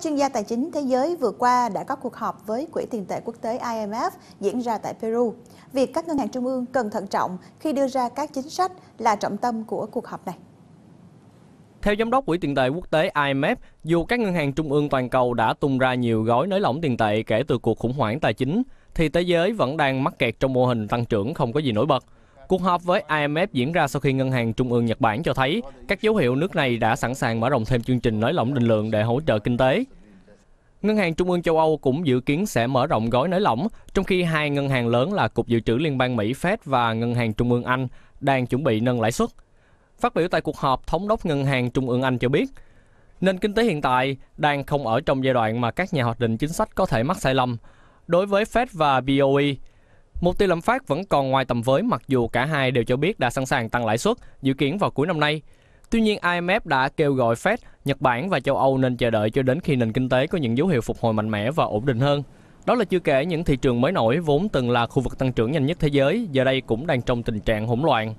Các chuyên gia tài chính thế giới vừa qua đã có cuộc họp với Quỹ tiền tệ quốc tế IMF diễn ra tại Peru. Việc các ngân hàng trung ương cần thận trọng khi đưa ra các chính sách là trọng tâm của cuộc họp này. Theo giám đốc Quỹ tiền tệ quốc tế IMF, dù các ngân hàng trung ương toàn cầu đã tung ra nhiều gói nới lỏng tiền tệ kể từ cuộc khủng hoảng tài chính, thì thế giới vẫn đang mắc kẹt trong mô hình tăng trưởng không có gì nổi bật. Cuộc họp với IMF diễn ra sau khi Ngân hàng Trung ương Nhật Bản cho thấy các dấu hiệu nước này đã sẵn sàng mở rộng thêm chương trình nới lỏng định lượng để hỗ trợ kinh tế. Ngân hàng Trung ương châu Âu cũng dự kiến sẽ mở rộng gói nới lỏng, trong khi hai ngân hàng lớn là Cục Dự trữ Liên bang Mỹ Fed và Ngân hàng Trung ương Anh đang chuẩn bị nâng lãi suất. Phát biểu tại cuộc họp, Thống đốc Ngân hàng Trung ương Anh cho biết, nền kinh tế hiện tại đang không ở trong giai đoạn mà các nhà hoạch định chính sách có thể mắc sai lầm. Đối với Fed và BOE, Mục tiêu lạm phát vẫn còn ngoài tầm với mặc dù cả hai đều cho biết đã sẵn sàng tăng lãi suất dự kiến vào cuối năm nay. Tuy nhiên, IMF đã kêu gọi Fed, Nhật Bản và châu Âu nên chờ đợi cho đến khi nền kinh tế có những dấu hiệu phục hồi mạnh mẽ và ổn định hơn. Đó là chưa kể những thị trường mới nổi vốn từng là khu vực tăng trưởng nhanh nhất thế giới, giờ đây cũng đang trong tình trạng hỗn loạn.